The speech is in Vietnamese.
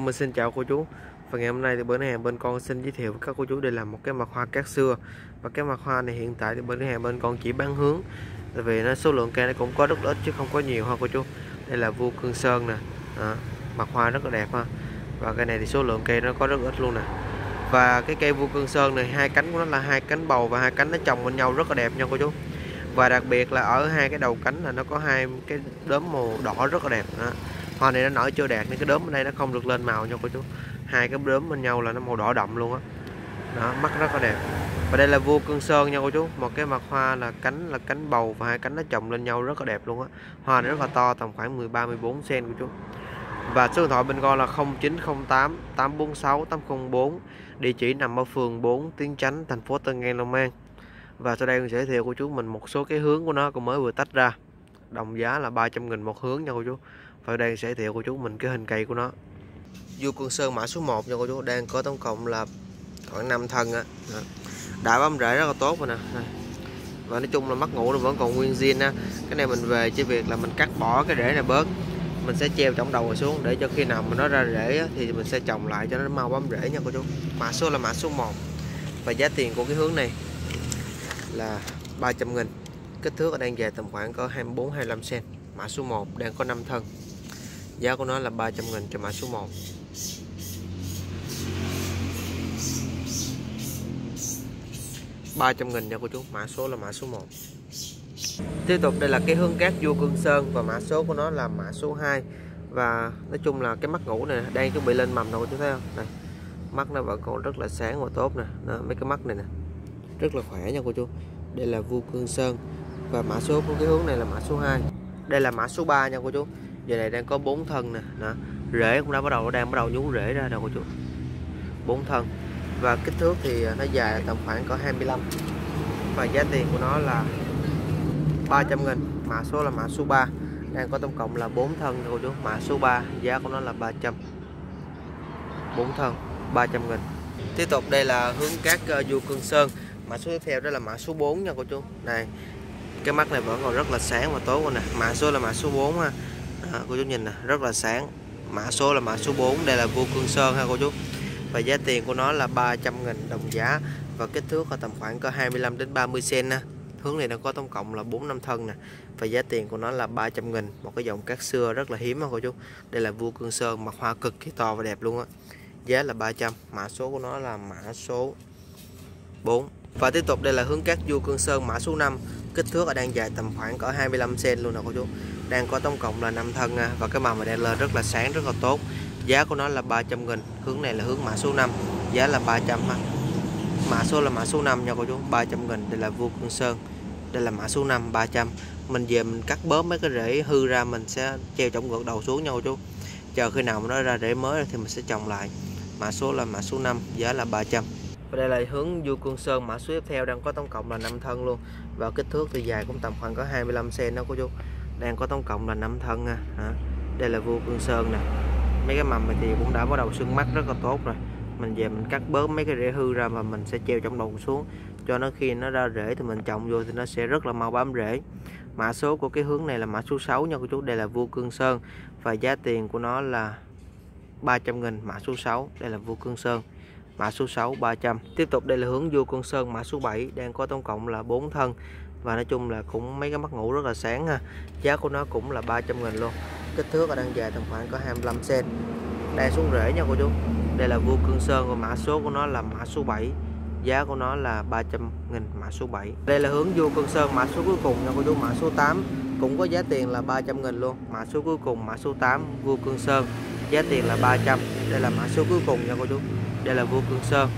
Vâng, mình xin chào cô chú. Và ngày hôm nay thì bữa nay bên con xin giới thiệu với các cô chú đây là một cái mặt hoa cát xưa. Và cái mặt hoa này hiện tại thì bên hàng bên con chỉ bán hướng. Tại vì nó số lượng cây nó cũng có rất ít chứ không có nhiều ha cô chú. Đây là vua cương sơn nè. À, mặt hoa rất là đẹp ha. Và cây này thì số lượng cây nó có rất ít luôn nè. Và cái cây vua cương sơn này hai cánh của nó là hai cánh bầu và hai cánh nó chồng bên nhau rất là đẹp nha cô chú. Và đặc biệt là ở hai cái đầu cánh là nó có hai cái đốm màu đỏ rất là đẹp. Đó hoa này nó nở chưa đạt nên cái đốm ở đây nó không được lên màu nha cô chú. Hai cái đốm bên nhau là nó màu đỏ đậm luôn á. Đó. đó mắt rất là đẹp. Và đây là vua cương sơn nha cô chú. Một cái mặt hoa là cánh là cánh bầu và hai cánh nó chồng lên nhau rất là đẹp luôn á. Hoa này rất là to, tầm khoảng 13 14 cm của chú. Và số điện thoại bên con là 0908 846 804 địa chỉ nằm ở phường 4 Tiến Chánh, thành phố Tân An, Long An. Và sau đây mình sẽ giới thiệu cô chú mình một số cái hướng của nó cũng mới vừa tách ra đồng giá là 300 nghìn một hướng nha cô chú. Và đây sẽ giới thiệu cô chú mình cái hình cây của nó. Vua quân sơn mã số 1 nha cô chú, đang có tổng cộng là khoảng 5 thân á. Đã bấm rễ rất là tốt rồi nè. Và nói chung là mắt ngủ nó vẫn còn nguyên zin á. Cái này mình về chỉ việc là mình cắt bỏ cái rễ này bớt. Mình sẽ treo trọng đầu xuống để cho khi nào mà nó ra rễ thì mình sẽ trồng lại cho nó mau bấm rễ nha cô chú. Mã số là mã số 1 và giá tiền của cái hướng này là 300 nghìn kích thước ở đang dài tầm khoảng có 24 25 cm mã số 1 đang có 5 thân. Giá của nó là 300 nghìn cho mã số 1 300 nghìn nha cô chú. Mã số là mã số 1 tiếp tục, đây là cái hương cát vua cương sơn và mã số của nó là mã số 2 và nói chung là cái mắt ngủ này đang chuẩn bị lên mầm đâu chú thấy không? Này mắt nó vẫn còn rất là sáng và tốt nè. Mấy cái mắt này nè. Rất là khỏe nha cô chú. Đây là vua cương sơn và mã số của cái hướng này là mã số 2 đây là mã số 3 nha cô chú. Giờ này đang có bốn thân nè đó. rễ cũng đã bắt đầu đang bắt đầu nhú rễ ra rồi cô chú. Bốn thân. Và kích thước thì à, nó dài tầm khoảng có 25 và giá tiền của nó là 300 nghìn. Mã số là mã số 3 đang có tổng cộng là 4 thân cô chú. Mã số 3 giá của nó là 300 4 thân 300 nghìn. Tiếp tục đây là hướng cát à, uh, du cương sơn. Mã số tiếp theo đó là mã số 4 nha cô chú. Này cái mắt này vẫn còn rất là sáng và tốt nè. Mã số là mã số 4 ha. À, cô chú nhìn nè rất là sáng. Mã số là mã số 4 đây là vua cương sơn ha cô chú. Và giá tiền của nó là 300 nghìn đồng giá. Và kích thước là tầm khoảng có 25 đến 30 cm nè hướng này nó có tổng cộng là 4 năm thân nè. Và giá tiền của nó là 300 nghìn. Một cái dòng cát xưa rất là hiếm ha cô chú. Đây là vua cương sơn mặt hoa cực kỳ to và đẹp luôn á. Giá là 300 mã số của nó là mã số 4 và tiếp tục đây là hướng cát vua cương sơn mã số 5 kích thước ở đang dài tầm khoảng có 25 cm luôn nè cô chú. Đang có tổng cộng là 5 thân và cái màu mà đang lên rất là sáng, rất là tốt. Giá của nó là 300 nghìn, hướng này là hướng mã số 5 giá là 300 ha. Mã số là mã số 5 nha cô chú 300 nghìn, đây là vua cương sơn. Đây là mã số 5 300 mình về mình cắt bớt mấy cái rễ hư ra, mình sẽ treo trọng ngược đầu xuống nha cô chú. Chờ khi nào mà nó ra rễ mới thì mình sẽ trồng lại. Mã số là mã số 5 giá là 300 và đây là hướng vua cương sơn mã số tiếp theo đang có tổng cộng là 5 thân luôn. Và kích thước thì dài cũng tầm khoảng có 25 cm đó cô chú. Đang có tổng cộng là 5 thân à, nha đây là vua cương sơn nè. Mấy cái mầm này thì cũng đã bắt đầu sưng mắt rất là tốt rồi. Mình về mình cắt bớt mấy cái rễ hư ra mà mình sẽ treo trong đầu xuống. Cho nó khi nó ra rễ thì mình trồng vô thì nó sẽ rất là mau bám rễ. Mã số của cái hướng này là mã số 6 nha cô chú. Đây là vua cương sơn. Và giá tiền của nó là 300 nghìn, mã số 6 đây là vua cương sơn mã số 6 300 tiếp tục, đây là hướng vua cương sơn mã số 7 đang có tổng cộng là 4 thân. Và nói chung là cũng mấy cái mắt ngủ rất là sáng ha. Giá của nó cũng là 300 nghìn luôn. Kích thước ở đang dài tầm khoảng có 25 cm đang xuống rễ nha cô chú. Đây là vua cương sơn và mã số của nó là mã số 7 giá của nó là 300 nghìn mã số 7 đây là hướng vua cương sơn, mã số cuối cùng nha cô chú. Mã số 8 cũng có giá tiền là 300 nghìn luôn. Mã số cuối cùng, mã số 8 vua cương sơn. Giá tiền là 300 đây là mã số cuối cùng nha cô chú đây là vua cương sơn.